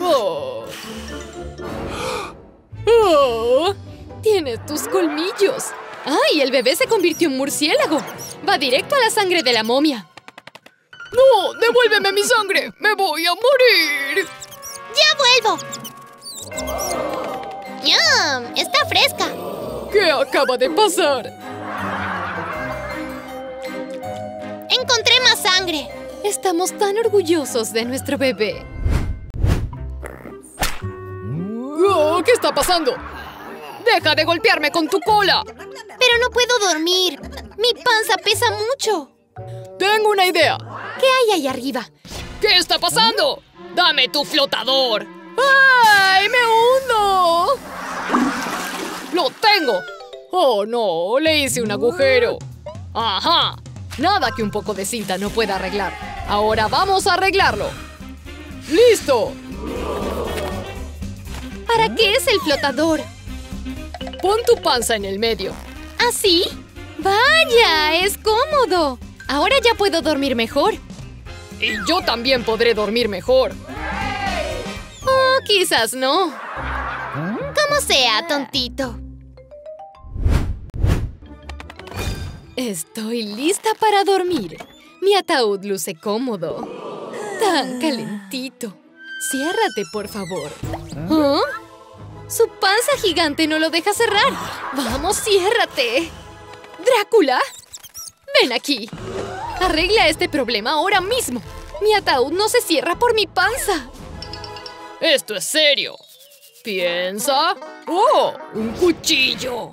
S3: Oh. *gasps* Oh.
S2: Tienes tus colmillos. ¡Ay! El bebé se convirtió en murciélago. Va directo a la sangre de la momia.
S3: ¡No! ¡Devuélveme mi sangre! ¡Me voy a morir!
S1: ¡Ya vuelvo! ¡Yum! Está fresca.
S3: ¿Qué acaba de pasar?
S1: Encontré más sangre.
S2: Estamos tan orgullosos de nuestro bebé.
S3: Oh, ¿Qué está pasando? ¡Deja de golpearme con tu cola!
S1: Pero no puedo dormir. Mi panza pesa mucho.
S3: Tengo una idea.
S2: ¿Qué hay ahí arriba?
S3: ¿Qué está pasando? ¡Dame tu flotador!
S2: ¡Ay, me hundo!
S3: ¡Lo tengo! ¡Oh, no! Le hice un agujero. ¡Ajá! Nada que un poco de cinta no pueda arreglar. Ahora vamos a arreglarlo. ¡Listo!
S2: ¿Para qué es el flotador?
S3: Pon tu panza en el medio.
S2: ¿Así? ¡Vaya! ¡Es cómodo! Ahora ya puedo dormir mejor.
S3: Y yo también podré dormir mejor.
S2: Oh, quizás no.
S1: Como sea, tontito.
S2: Estoy lista para dormir. Mi ataúd luce cómodo. Tan calentito. Ciérrate, por favor. ¿Ah? Su panza gigante no lo deja cerrar. Vamos, ciérrate. Drácula, ven aquí. Arregla este problema ahora mismo. Mi ataúd no se cierra por mi panza.
S3: Esto es serio. Piensa. ¡Oh! ¡Un cuchillo!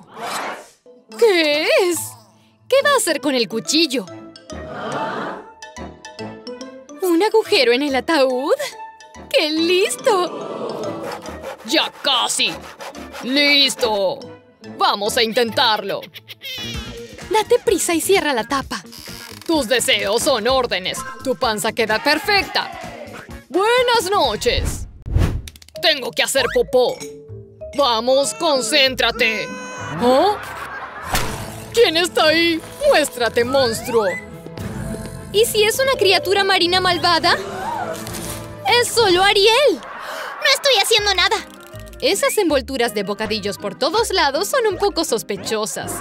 S2: ¿Qué es? ¿Qué va a hacer con el cuchillo? ¿Un agujero en el ataúd? ¡Qué listo!
S3: ¡Ya casi! ¡Listo! ¡Vamos a intentarlo!
S2: Date prisa y cierra la tapa.
S3: Tus deseos son órdenes. Tu panza queda perfecta. Buenas noches. Tengo que hacer popó. Vamos, concéntrate. ¿Oh? ¿Quién está ahí? Muéstrate, monstruo.
S2: ¿Y si es una criatura marina malvada? ¡Es solo Ariel!
S1: No estoy haciendo nada.
S2: Esas envolturas de bocadillos por todos lados son un poco sospechosas.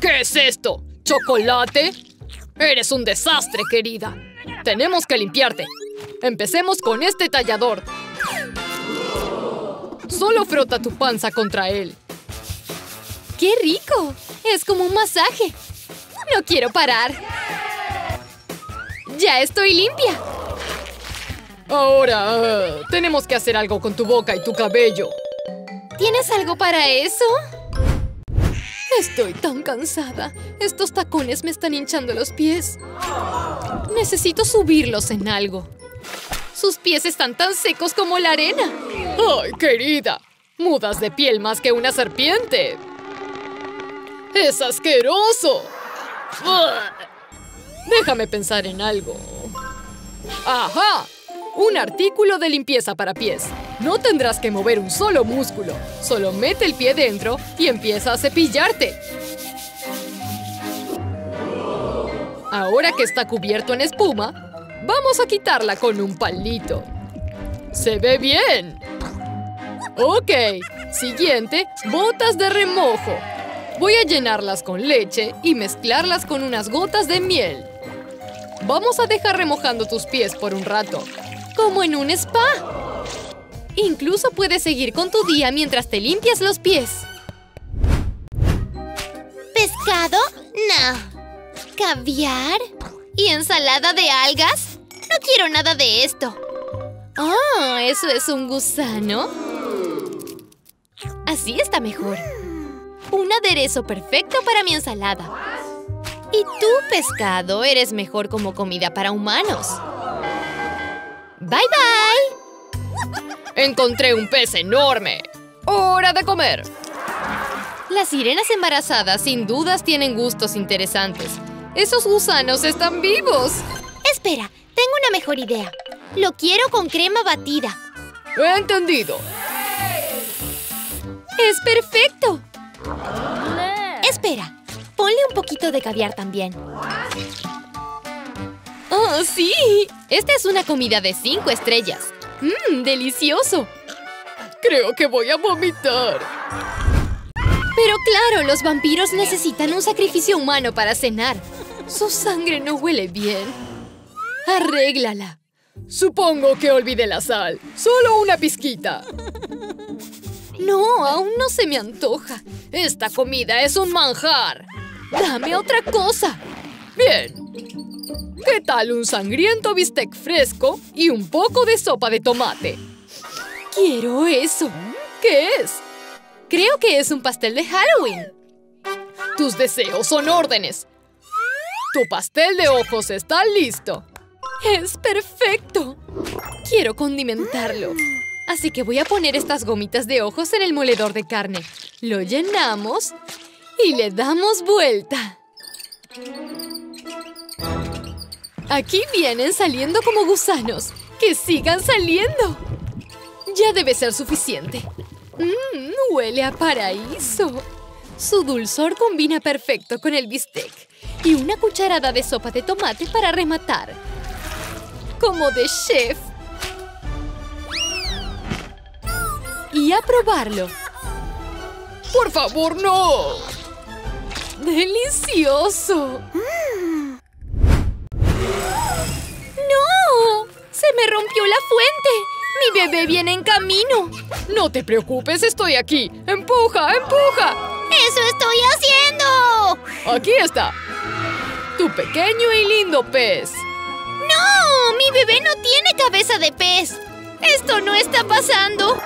S3: ¿Qué es esto? ¿Chocolate? Eres un desastre, querida. Tenemos que limpiarte. Empecemos con este tallador. Solo frota tu panza contra él.
S2: ¡Qué rico! Es como un masaje. No quiero parar. Ya estoy limpia.
S3: Ahora, uh, tenemos que hacer algo con tu boca y tu cabello.
S2: ¿Tienes algo para eso? Estoy tan cansada. Estos tacones me están hinchando los pies. Necesito subirlos en algo. Sus pies están tan secos como la arena.
S3: ¡Ay, querida! Mudas de piel más que una serpiente. ¡Es asqueroso! Déjame pensar en algo. ¡Ajá! Un artículo de limpieza para pies. No tendrás que mover un solo músculo. Solo mete el pie dentro y empieza a cepillarte. Ahora que está cubierto en espuma, vamos a quitarla con un palito. ¡Se ve bien! Ok, siguiente, botas de remojo. Voy a llenarlas con leche y mezclarlas con unas gotas de miel. Vamos a dejar remojando tus pies por un rato.
S2: Como en un spa. Incluso puedes seguir con tu día mientras te limpias los pies.
S1: ¿Pescado? No. ¿Caviar? ¿Y ensalada de algas? No quiero nada de esto.
S2: Oh, ¿eso es un gusano? Así está mejor. Un aderezo perfecto para mi ensalada. Y tú, pescado, eres mejor como comida para humanos. Bye bye.
S3: Encontré un pez enorme. ¡Hora de comer! Las sirenas embarazadas sin dudas tienen gustos interesantes. Esos gusanos están vivos.
S1: Espera, tengo una mejor idea. Lo quiero con crema batida.
S3: Entendido.
S2: ¡Es perfecto!
S1: Espera, ponle un poquito de caviar también.
S2: ¡Oh, sí! Esta es una comida de cinco estrellas. ¡Mmm, delicioso!
S3: Creo que voy a vomitar.
S2: Pero claro, los vampiros necesitan un sacrificio humano para cenar. Su sangre no huele bien. Arréglala.
S3: Supongo que olvidé la sal. Solo una pizquita.
S2: No, aún no se me antoja.
S3: Esta comida es un manjar.
S2: Dame otra cosa.
S3: Bien. ¿Qué tal un sangriento bistec fresco y un poco de sopa de tomate?
S2: Quiero eso.
S3: ¿Qué es?
S2: Creo que es un pastel de Halloween.
S3: Tus deseos son órdenes. Tu pastel de ojos está listo.
S2: Es perfecto. Quiero condimentarlo. Así que voy a poner estas gomitas de ojos en el moledor de carne. Lo llenamos y le damos vuelta. Aquí vienen saliendo como gusanos. ¡Que sigan saliendo! Ya debe ser suficiente. Mmm, huele a paraíso. Su dulzor combina perfecto con el bistec. Y una cucharada de sopa de tomate para rematar. Como de chef. Y a probarlo.
S3: ¡Por favor, no!
S2: ¡Delicioso! ¡No! ¡Se me rompió la fuente! ¡Mi bebé viene en camino!
S3: No te preocupes, estoy aquí. ¡Empuja, empuja!
S1: ¡Eso estoy haciendo!
S3: Aquí está. Tu pequeño y lindo pez.
S1: ¡No! ¡Mi bebé no tiene cabeza de pez! ¡Esto no está pasando! ¡No!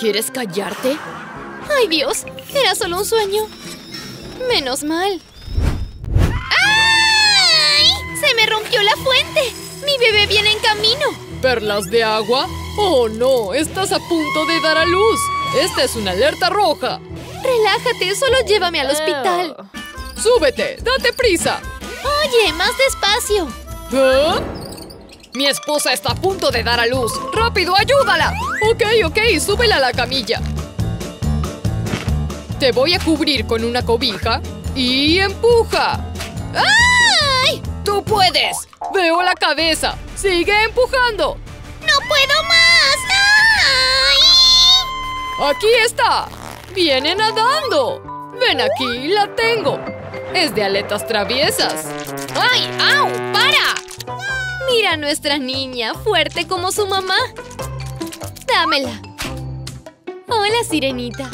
S3: ¿Quieres callarte?
S2: ¡Ay, Dios! Era solo un sueño. Menos mal.
S1: ¡Se me rompió la fuente! ¡Mi bebé viene en camino!
S3: ¿Perlas de agua? ¡Oh, no! Estás a punto de dar a luz. Esta es una alerta roja.
S2: Relájate, solo llévame al hospital.
S3: ¡Súbete! ¡Date prisa!
S1: Oye, más despacio.
S3: ¿Ah? Mi esposa está a punto de dar a luz. ¡Rápido, ayúdala! Ok, ok, súbela a la camilla. Te voy a cubrir con una cobija y empuja.
S1: ¡Ay!
S3: ¡Tú puedes! ¡Veo la cabeza! ¡Sigue empujando!
S1: ¡No puedo más! ¡Ay!
S3: ¡Aquí está! ¡Viene nadando! ¡Ven aquí! ¡La tengo! Es de aletas traviesas.
S1: ¡Ay! ¡Au! ¡Para!
S2: Mira a nuestra niña, fuerte como su mamá. Dámela. Hola, sirenita.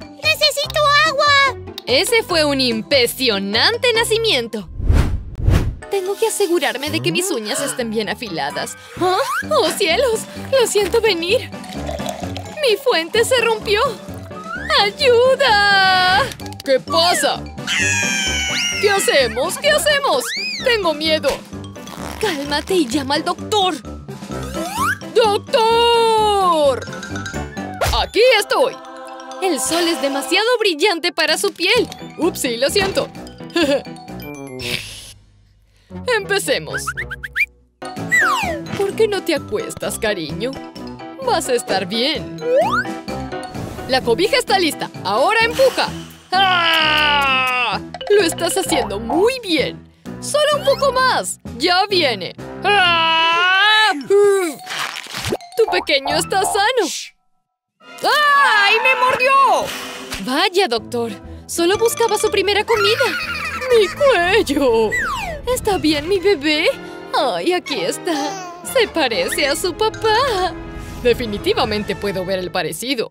S1: ¡Necesito agua!
S2: Ese fue un impresionante nacimiento. Tengo que asegurarme de que mis uñas estén bien afiladas. ¡Oh, ¡Oh, cielos! ¡Lo siento venir! ¡Mi fuente se rompió! ¡Ayuda!
S3: ¿Qué pasa? ¿Qué hacemos? ¿Qué hacemos? Tengo miedo.
S2: Cálmate y llama al doctor.
S3: ¡Doctor! Aquí estoy.
S2: El sol es demasiado brillante para su piel.
S3: Upsi, lo siento. *laughs* Empecemos. ¿Por qué no te acuestas, cariño? Vas a estar bien. La cobija está lista. Ahora empuja. ¡Ah! Lo estás haciendo muy bien. Solo un poco más. Ya viene. ¡Ah! Tu pequeño está sano. ¡Ay, me mordió!
S2: Vaya, doctor. Solo buscaba su primera comida.
S3: ¡Mi cuello!
S2: ¿Está bien mi bebé? Ay, aquí está. Se parece a su papá.
S3: Definitivamente puedo ver el parecido.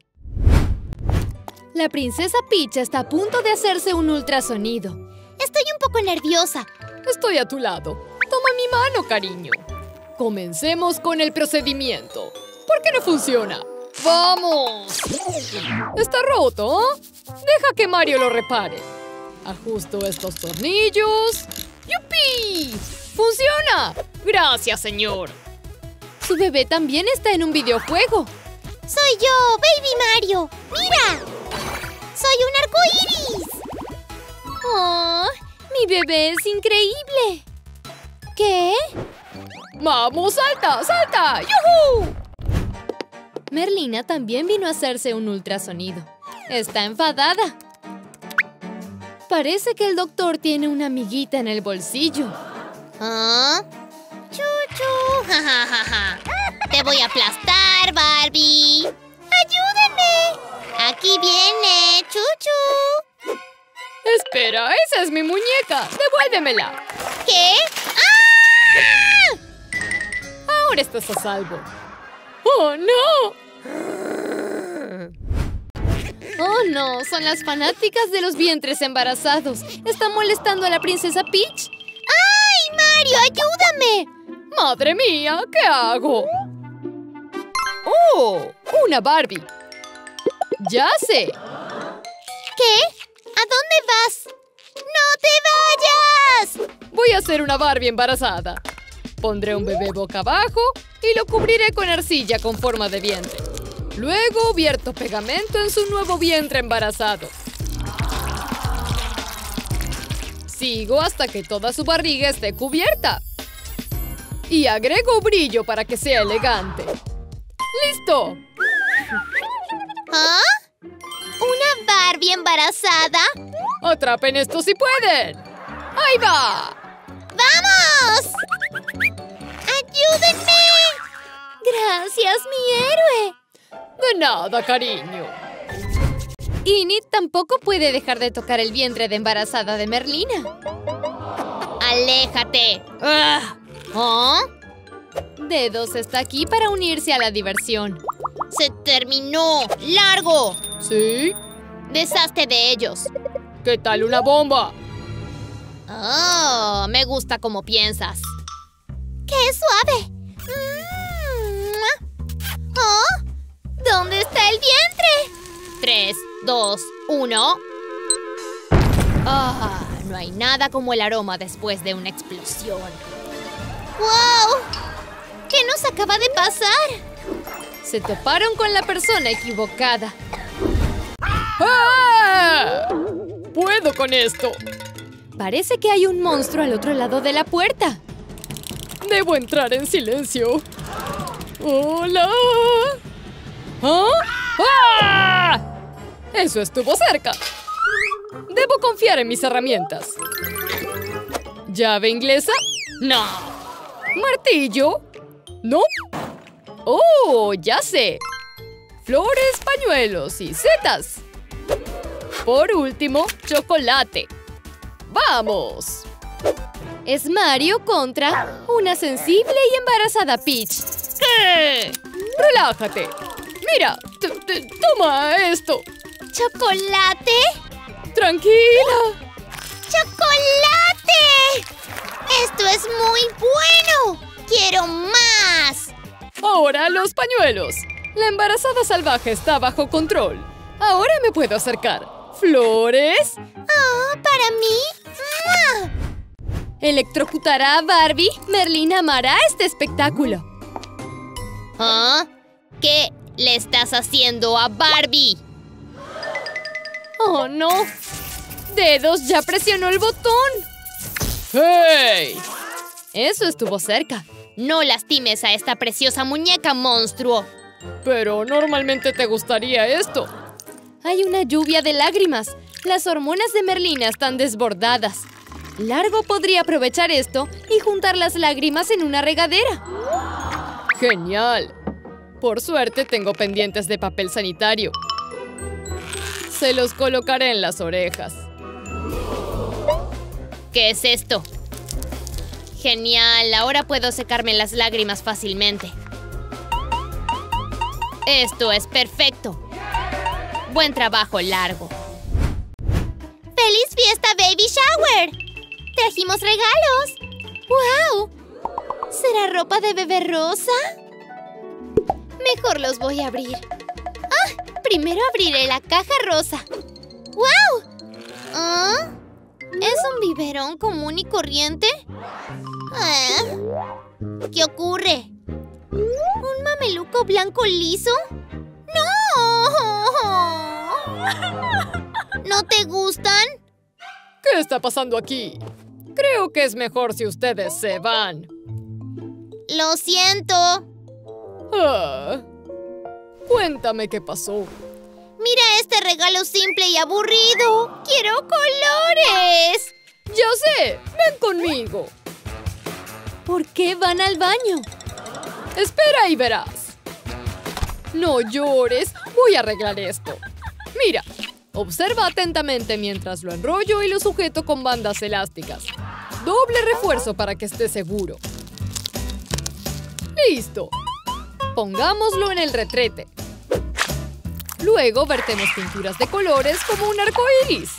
S2: La princesa Peach está a punto de hacerse un ultrasonido.
S1: Estoy un poco nerviosa.
S3: Estoy a tu lado. Toma mi mano, cariño. Comencemos con el procedimiento. ¿Por qué no funciona? ¡Vamos! Está roto. Deja que Mario lo repare. Ajusto estos tornillos.
S4: ¡Yupi! ¡Funciona! Gracias, señor.
S5: Su bebé también está en un videojuego.
S2: Soy yo, Baby Mario. ¡Mira! ¡Soy un arco iris!
S5: ¡Oh! ¡Mi bebé es increíble! ¿Qué?
S4: ¡Vamos, salta, salta! ¡Yuhu!
S5: Merlina también vino a hacerse un ultrasonido. Está enfadada. Parece que el doctor tiene una amiguita en el bolsillo.
S2: ¿Ah? ¡Chuchu! ¡Ja, ja, ja, ja! ¡Te voy a aplastar, Barbie! ¡Ayúdenme! ¡Aquí viene! ¡Chuchu!
S4: Espera, esa es mi muñeca. Devuélvemela.
S2: ¿Qué? ¡Ah!
S4: Ahora estás a salvo. ¡Oh, no!
S5: ¡Oh, no! Son las fanáticas de los vientres embarazados. ¿Están molestando a la princesa Peach?
S2: ¡Ay, Mario, ayúdame!
S4: ¡Madre mía! ¿Qué hago? ¡Oh! ¡Una Barbie! ¡Ya sé!
S2: ¿Qué? ¿A dónde vas? ¡No te vayas!
S4: Voy a hacer una Barbie embarazada. Pondré un bebé boca abajo y lo cubriré con arcilla con forma de vientre. Luego vierto pegamento en su nuevo vientre embarazado. Sigo hasta que toda su barriga esté cubierta. Y agrego brillo para que sea elegante. ¡Listo!
S2: ¿Ah? ¿Una Barbie embarazada?
S4: ¡Atrapen esto si pueden! ¡Ahí va!
S2: ¡Vamos! ¡Ayúdenme!
S5: ¡Gracias, mi héroe!
S4: De nada, cariño.
S5: Init tampoco puede dejar de tocar el vientre de embarazada de Merlina.
S2: ¡Aléjate! ¡Ah! ¿Ah?
S5: Dedos está aquí para unirse a la diversión.
S2: ¡Se terminó! ¡Largo!
S4: ¿Sí?
S2: ¡Deshazte de ellos!
S4: ¿Qué tal una bomba?
S2: ¡Oh! Me gusta como piensas. ¡Qué suave! Mm. ¿Oh? ¿Dónde está el vientre? Tres, dos, uno. Ah, no hay nada como el aroma después de una explosión. ¡Wow! ¿Qué nos acaba de pasar?
S5: Se toparon con la persona equivocada.
S4: ¡Ah! ¡Puedo con esto!
S5: Parece que hay un monstruo al otro lado de la puerta.
S4: Debo entrar en silencio. ¡Hola! ¿Ah? ¡Ah! Eso estuvo cerca. Debo confiar en mis herramientas. ¿Llave inglesa? No. ¿Martillo? No. ¡Oh! Ya sé. Flores, pañuelos y setas. Por último, chocolate. ¡Vamos!
S5: Es Mario contra una sensible y embarazada Peach.
S4: ¿Qué? Relájate. Mira, t- t- toma esto.
S2: ¿Chocolate?
S4: Tranquila.
S2: ¡Chocolate! ¡Esto es muy bueno! ¡Quiero más!
S4: Ahora los pañuelos. La embarazada salvaje está bajo control. Ahora me puedo acercar. ¿Flores?
S2: ¡Oh, para mí! ¡Mua!
S5: ¿Electrocutará a Barbie? Merlina amará este espectáculo.
S2: ¿Ah? ¿Qué le estás haciendo a Barbie?
S5: ¡Oh, no! Dedos ya presionó el botón.
S4: ¡Hey!
S5: Eso estuvo cerca.
S2: No lastimes a esta preciosa muñeca, monstruo.
S4: Pero normalmente te gustaría esto.
S5: Hay una lluvia de lágrimas. Las hormonas de Merlina están desbordadas. Largo podría aprovechar esto y juntar las lágrimas en una regadera.
S4: Genial. Por suerte tengo pendientes de papel sanitario. Se los colocaré en las orejas.
S2: ¿Qué es esto? Genial, ahora puedo secarme las lágrimas fácilmente. Esto es perfecto. Buen trabajo, largo. ¡Feliz fiesta, baby shower! Trajimos regalos. ¡Wow! ¿Será ropa de bebé rosa? Mejor los voy a abrir. Ah, primero abriré la caja rosa. ¡Wow! ¿Ah?
S1: ¿Es un biberón común y corriente? Ah, ¿Qué ocurre? ¿Un mameluco blanco liso? ¡No! *laughs* ¿No te gustan?
S3: ¿Qué está pasando aquí? Creo que es mejor si ustedes se van.
S1: Lo siento.
S3: Ah. Cuéntame qué pasó.
S1: Mira este regalo simple y aburrido. ¡Quiero colores!
S3: Ya sé, ven conmigo.
S2: ¿Por qué van al baño?
S3: Espera y verás. No llores, voy a arreglar esto. Mira, observa atentamente mientras lo enrollo y lo sujeto con bandas elásticas. Doble refuerzo para que esté seguro. Listo. Pongámoslo en el retrete. Luego vertemos pinturas de colores como un arco iris.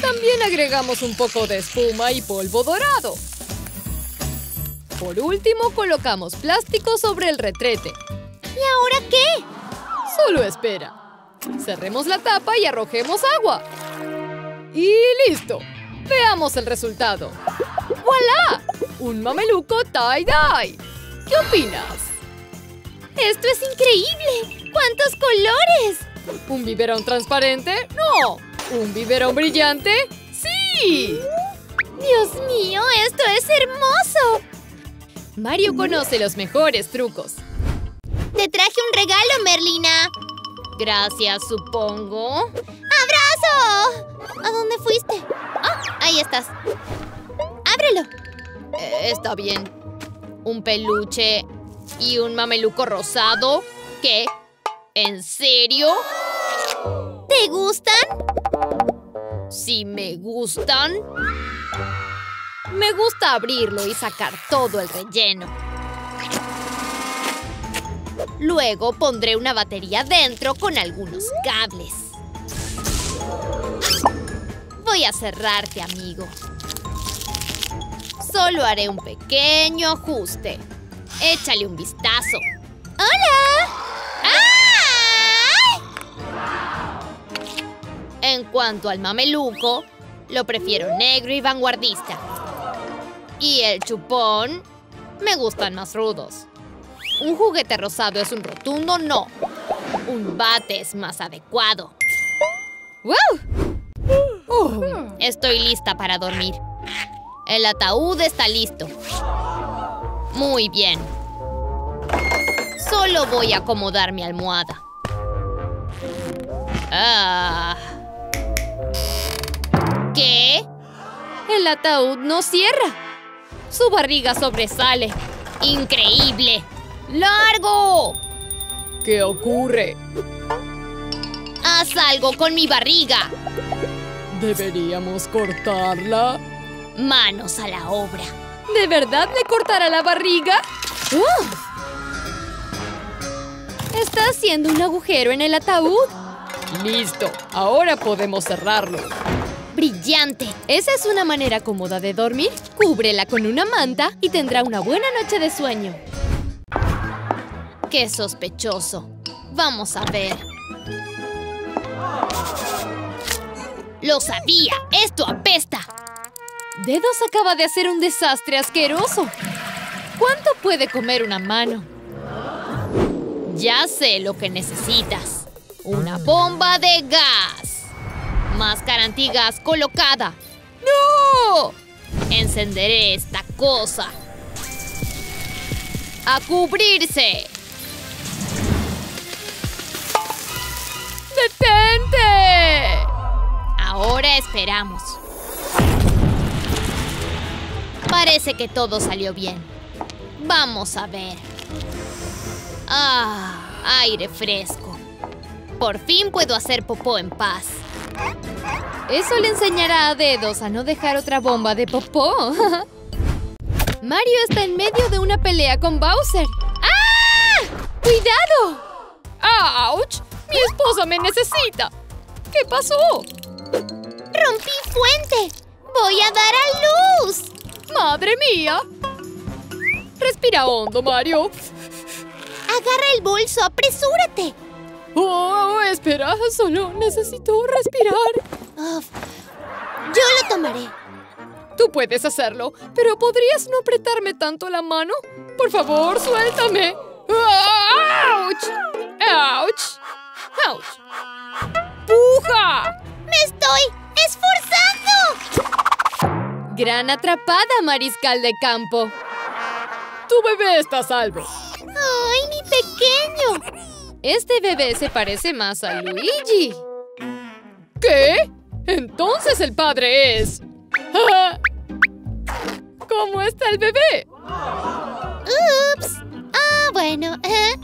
S3: También agregamos un poco de espuma y polvo dorado. Por último, colocamos plástico sobre el retrete.
S1: ¿Y ahora qué?
S3: Solo espera. Cerremos la tapa y arrojemos agua. ¡Y listo! Veamos el resultado. ¡Voilá! Un mameluco tie-dye. ¿Qué opinas?
S1: ¡Esto es increíble! ¡Cuántos colores!
S3: ¿Un biberón transparente? ¡No! ¿Un biberón brillante? ¡Sí!
S1: ¡Dios mío! ¡Esto es hermoso!
S3: Mario conoce los mejores trucos.
S1: Te traje un regalo, Merlina.
S2: Gracias, supongo.
S1: ¡Abrazo! ¿A dónde fuiste? Ah, ahí estás. Ábrelo.
S2: Eh, está bien. Un peluche y un mameluco rosado. ¿Qué? ¿En serio?
S1: ¿Te gustan?
S2: Si me gustan. Me gusta abrirlo y sacar todo el relleno. Luego pondré una batería dentro con algunos cables. Voy a cerrarte, amigo. Solo haré un pequeño ajuste. Échale un vistazo.
S1: ¡Hola!
S2: En cuanto al mameluco, lo prefiero negro y vanguardista. Y el chupón, me gustan más rudos. Un juguete rosado es un rotundo no. Un bate es más adecuado. ¡Wow! estoy lista para dormir. El ataúd está listo. Muy bien. Solo voy a acomodar mi almohada. Ah. ¿Qué? El ataúd no cierra. Su barriga sobresale. ¡Increíble! ¡Largo!
S3: ¿Qué ocurre?
S2: ¡Haz algo con mi barriga!
S3: ¿Deberíamos cortarla?
S2: Manos a la obra.
S3: ¿De verdad le cortará la barriga?
S2: ¡Uh! Está haciendo un agujero en el ataúd.
S3: Listo, ahora podemos cerrarlo.
S2: ¡Brillante! Esa es una manera cómoda de dormir. Cúbrela con una manta y tendrá una buena noche de sueño. ¡Qué sospechoso! Vamos a ver. ¡Lo sabía! ¡Esto apesta! Dedos acaba de hacer un desastre asqueroso. ¿Cuánto puede comer una mano? Ya sé lo que necesitas. Una bomba de gas. Máscara antigas colocada. ¡No! Encenderé esta cosa. ¡A cubrirse!
S3: ¡Detente!
S2: Ahora esperamos. Parece que todo salió bien. Vamos a ver. Ah, aire fresco. Por fin puedo hacer popó en paz. Eso le enseñará a Dedos a no dejar otra bomba de popó. *laughs* Mario está en medio de una pelea con Bowser. ¡Ah! ¡Cuidado!
S3: ¡Auch! ¡Mi esposa me necesita! ¿Qué pasó?
S1: ¡Rompí fuente! ¡Voy a dar a luz!
S3: ¡Madre mía! Respira hondo, Mario.
S1: Agarra el bolso, apresúrate.
S3: Oh, espera, solo necesito respirar.
S6: Yo lo tomaré.
S2: Tú puedes hacerlo, pero ¿podrías no apretarme tanto la mano? Por favor, suéltame. ¡Auch! ¡Auch! ¡Auch! ¡Puja!
S6: ¡Me estoy esforzando!
S7: Gran atrapada, mariscal de campo.
S2: Tu bebé está a salvo.
S6: ¡Ay, mi pequeño!
S7: Este bebé se parece más a Luigi.
S2: ¿Qué? Entonces el padre es... *laughs* ¿Cómo está el bebé?
S6: ¡Ups! Ah, bueno. ¿eh?